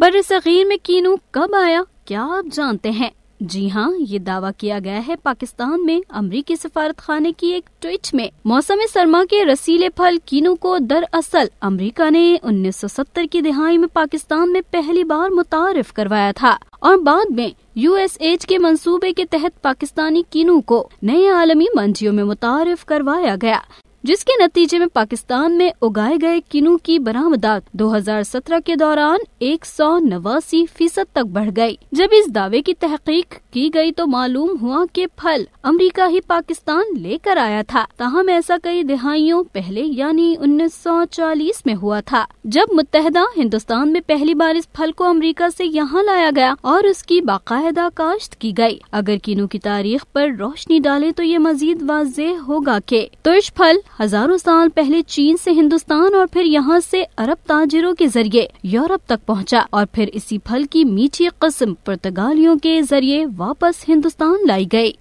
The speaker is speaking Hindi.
बर सगीर में कीनू कब आया, क्या आप जानते हैं? जी हाँ ये दावा किया गया है पाकिस्तान में अमरीकी सफारत खाने की एक ट्वीट में। मौसम सरमा के रसीले फल कीनू को दरअसल अमरीका ने 1970 की दिहाई में पाकिस्तान में पहली बार मुतारफ करवाया था और बाद में यूएसएच के मंसूबे के तहत पाकिस्तानी कीनू को नए आलमी मंडियों में मुतारफ करवाया गया। जिसके नतीजे में पाकिस्तान में उगाए गए किनू की बरामदात 2017 के दौरान एक सौ नवासी फ़ीसद तक बढ़ गई। जब इस दावे की तहकीक की गई तो मालूम हुआ कि फल अमेरिका ही पाकिस्तान लेकर आया था ताहम ऐसा कई दिहाइयों पहले यानी 1940 में हुआ था, जब मुतहदा हिंदुस्तान में पहली बार इस फल को अमेरिका से यहाँ लाया गया और उसकी बाकायदा काश्त की गई। अगर किनू की तारीख पर रोशनी डाले तो ये मजीद वाजे होगा के तो इस फल हज़ारों साल पहले चीन से हिंदुस्तान और फिर यहाँ से अरब ताजिरों के ज़रिए यूरोप तक पहुँचा और फिर इसी फल की मीठी कस्म पुर्तगालियों के ज़रिए वापस हिंदुस्तान लाई गई।